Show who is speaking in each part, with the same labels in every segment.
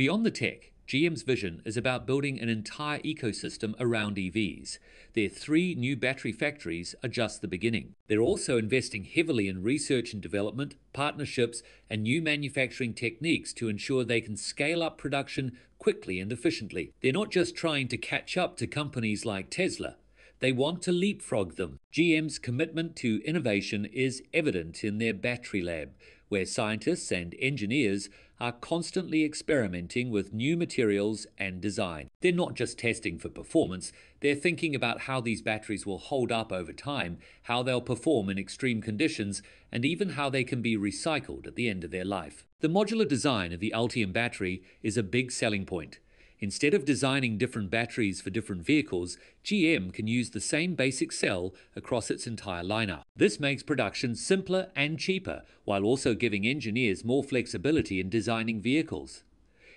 Speaker 1: Beyond the tech, GM's vision is about building an entire ecosystem around EVs. Their three new battery factories are just the beginning. They're also investing heavily in research and development, partnerships, and new manufacturing techniques to ensure they can scale up production quickly and efficiently. They're not just trying to catch up to companies like Tesla. They want to leapfrog them. GM's commitment to innovation is evident in their battery lab, where scientists and engineers are constantly experimenting with new materials and design. They're not just testing for performance, they're thinking about how these batteries will hold up over time, how they'll perform in extreme conditions, and even how they can be recycled at the end of their life. The modular design of the Ultium battery is a big selling point. Instead of designing different batteries for different vehicles, GM can use the same basic cell across its entire lineup. This makes production simpler and cheaper, while also giving engineers more flexibility in designing vehicles.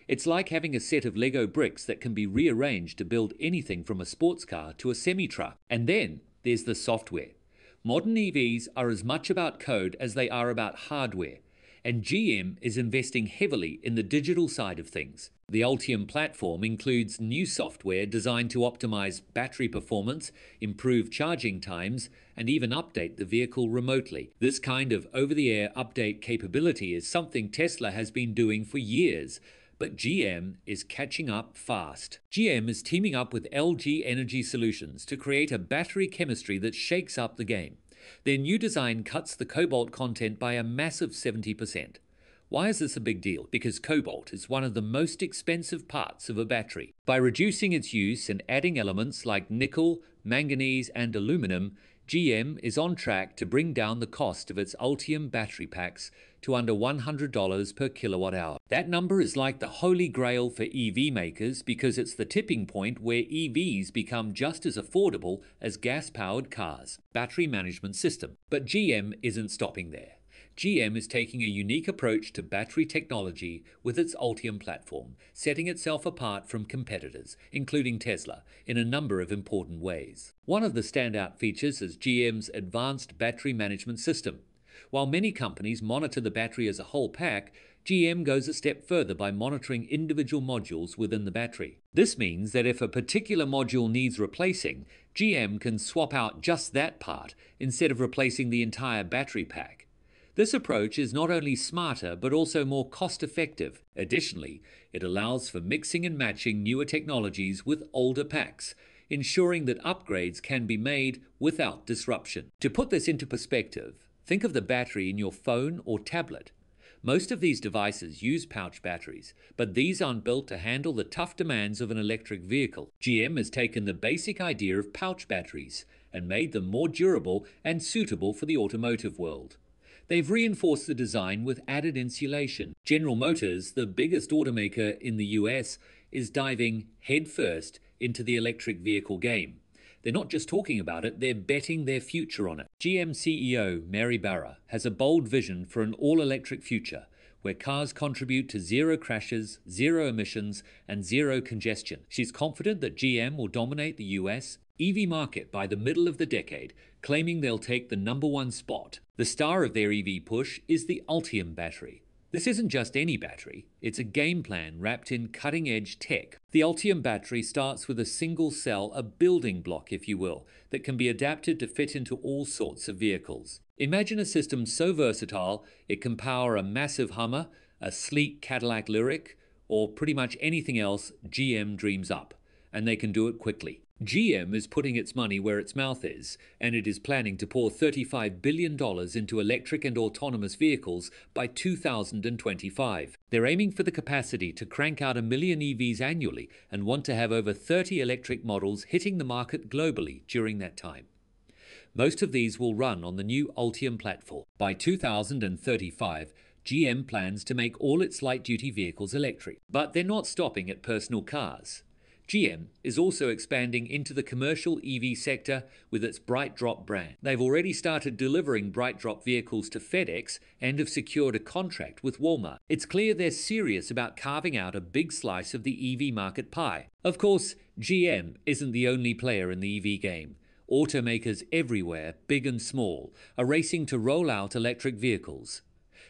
Speaker 1: It's like having a set of Lego bricks that can be rearranged to build anything from a sports car to a semi truck. And then there's the software. Modern EVs are as much about code as they are about hardware and GM is investing heavily in the digital side of things. The Ultium platform includes new software designed to optimize battery performance, improve charging times, and even update the vehicle remotely. This kind of over the air update capability is something Tesla has been doing for years. But GM is catching up fast. GM is teaming up with LG Energy Solutions to create a battery chemistry that shakes up the game. Their new design cuts the cobalt content by a massive 70%. Why is this a big deal? Because cobalt is one of the most expensive parts of a battery. By reducing its use and adding elements like nickel, manganese, and aluminum, GM is on track to bring down the cost of its Ultium battery packs to under $100 per kilowatt hour. That number is like the holy grail for EV makers because it's the tipping point where EVs become just as affordable as gas powered cars. Battery Management System. But GM isn't stopping there. GM is taking a unique approach to battery technology with its Ultium platform, setting itself apart from competitors, including Tesla, in a number of important ways. One of the standout features is GM's advanced battery management system. While many companies monitor the battery as a whole pack, GM goes a step further by monitoring individual modules within the battery. This means that if a particular module needs replacing, GM can swap out just that part instead of replacing the entire battery pack. This approach is not only smarter but also more cost effective. Additionally, it allows for mixing and matching newer technologies with older packs, ensuring that upgrades can be made without disruption. To put this into perspective, think of the battery in your phone or tablet. Most of these devices use pouch batteries, but these aren't built to handle the tough demands of an electric vehicle. GM has taken the basic idea of pouch batteries and made them more durable and suitable for the automotive world. They've reinforced the design with added insulation. General Motors, the biggest automaker in the US, is diving headfirst into the electric vehicle game. They're not just talking about it, they're betting their future on it. GM CEO Mary Barra has a bold vision for an all electric future where cars contribute to zero crashes, zero emissions, and zero congestion. She's confident that GM will dominate the US EV market by the middle of the decade, claiming they'll take the number one spot. The star of their EV push is the Ultium battery. This isn't just any battery, it's a game plan wrapped in cutting edge tech. The Ultium battery starts with a single cell, a building block, if you will, that can be adapted to fit into all sorts of vehicles. Imagine a system so versatile it can power a massive Hummer, a sleek Cadillac Lyriq, or pretty much anything else GM dreams up, and they can do it quickly. GM is putting its money where its mouth is, and it is planning to pour $35 billion into electric and autonomous vehicles by 2025. They're aiming for the capacity to crank out a million EVs annually and want to have over 30 electric models hitting the market globally during that time. Most of these will run on the new Ultium platform. By 2035, GM plans to make all its light duty vehicles electric, but they're not stopping at personal cars. GM is also expanding into the commercial EV sector with its BrightDrop brand. They've already started delivering BrightDrop vehicles to FedEx and have secured a contract with Walmart. It's clear they're serious about carving out a big slice of the EV market pie. Of course, GM isn't the only player in the EV game. Automakers everywhere, big and small, are racing to roll out electric vehicles.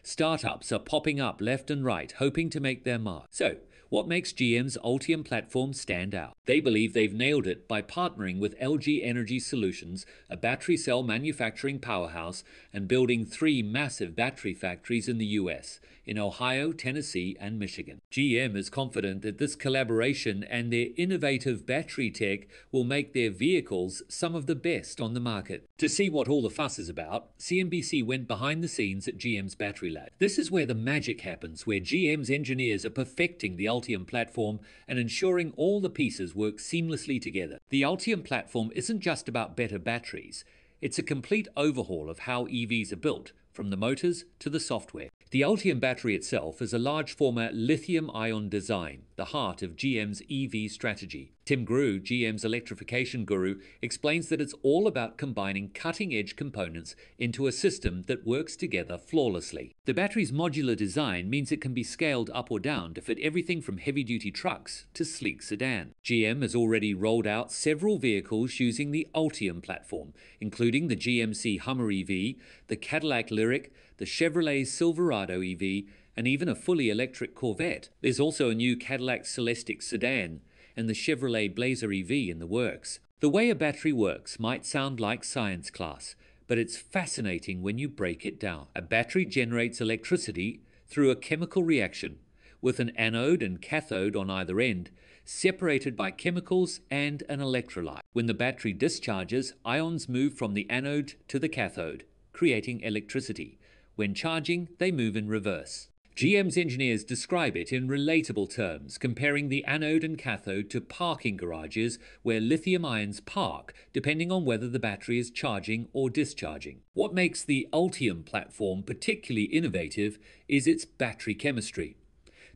Speaker 1: Startups are popping up left and right, hoping to make their mark. So, What makes GM's Ultium platform stand out? They believe they've nailed it by partnering with LG Energy Solutions, a battery cell manufacturing powerhouse, and building three massive battery factories in the US in Ohio, Tennessee, and Michigan. GM is confident that this collaboration and their innovative battery tech will make their vehicles some of the best on the market. To see what all the fuss is about, CNBC went behind the scenes at GM's battery lab. This is where the magic happens, where GM's engineers are perfecting the Ultium platform and ensuring all the pieces work seamlessly together. The Ultium platform isn't just about better batteries, it's a complete overhaul of how EVs are built, from the motors to the software. The Ultium battery itself is a large format lithium ion design, the heart of GM's EV strategy. Tim Grewe, GM's electrification guru, explains that it's all about combining cutting edge components into a system that works together flawlessly. The battery's modular design means it can be scaled up or down to fit everything from heavy duty trucks to sleek sedan. GM has already rolled out several vehicles using the Ultium platform, including the GMC Hummer EV, the Cadillac Lyriq, the Chevrolet Silverado EV, and even a fully electric Corvette. There's also a new Cadillac Celestiq sedan and the Chevrolet Blazer EV in the works. The way a battery works might sound like science class, but it's fascinating when you break it down. A battery generates electricity through a chemical reaction with an anode and cathode on either end, separated by chemicals and an electrolyte. When the battery discharges, ions move from the anode to the cathode, creating electricity. When charging, they move in reverse. GM's engineers describe it in relatable terms, comparing the anode and cathode to parking garages where lithium ions park, depending on whether the battery is charging or discharging. What makes the Ultium platform particularly innovative is its battery chemistry.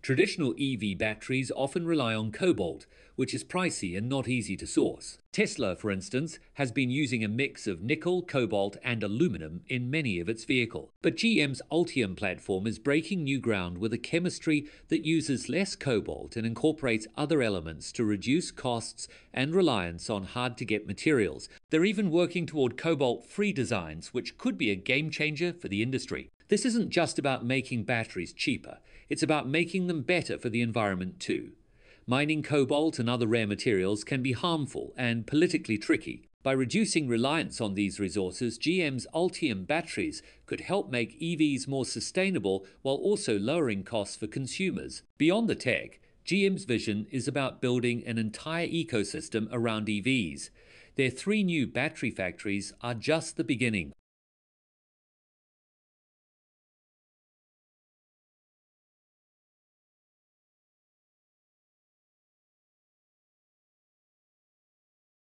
Speaker 1: Traditional EV batteries often rely on cobalt, which is pricey and not easy to source. Tesla, for instance, has been using a mix of nickel, cobalt, and aluminum in many of its vehicles. But GM's Ultium platform is breaking new ground with a chemistry that uses less cobalt and incorporates other elements to reduce costs and reliance on hard to get materials. They're even working toward cobalt free designs, which could be a game changer for the industry. This isn't just about making batteries cheaper, it's about making them better for the environment too. Mining cobalt and other rare materials can be harmful and politically tricky. By reducing reliance on these resources, GM's Ultium batteries could help make EVs more sustainable while also lowering costs for consumers. Beyond the tech, GM's vision is about building an entire ecosystem around EVs. Their three new battery factories are just the beginning.